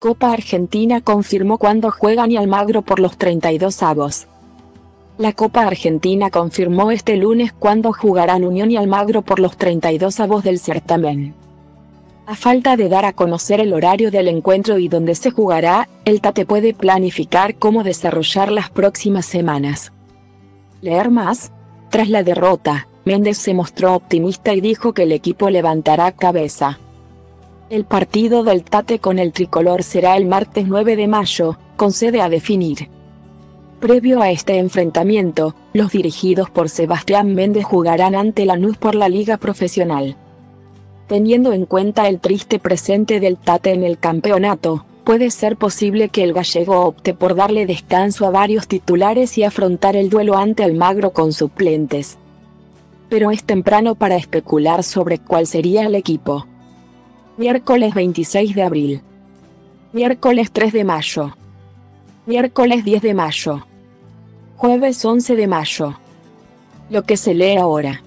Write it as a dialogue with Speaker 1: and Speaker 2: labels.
Speaker 1: Copa Argentina confirmó cuándo juegan y Almagro por los 32 avos. La Copa Argentina confirmó este lunes cuándo jugarán Unión y Almagro por los 32 avos del certamen. A falta de dar a conocer el horario del encuentro y dónde se jugará, el Tate puede planificar cómo desarrollar las próximas semanas. Leer más. Tras la derrota, Méndez se mostró optimista y dijo que el equipo levantará cabeza. El partido del Tate con el tricolor será el martes 9 de mayo, con sede a definir. Previo a este enfrentamiento, los dirigidos por Sebastián Méndez jugarán ante Lanús por la Liga Profesional. Teniendo en cuenta el triste presente del Tate en el campeonato, puede ser posible que el gallego opte por darle descanso a varios titulares y afrontar el duelo ante Almagro con suplentes. Pero es temprano para especular sobre cuál sería el equipo. Miércoles 26 de abril. Miércoles 3 de mayo. Miércoles 10 de mayo. Jueves 11 de mayo. Lo que se lee ahora.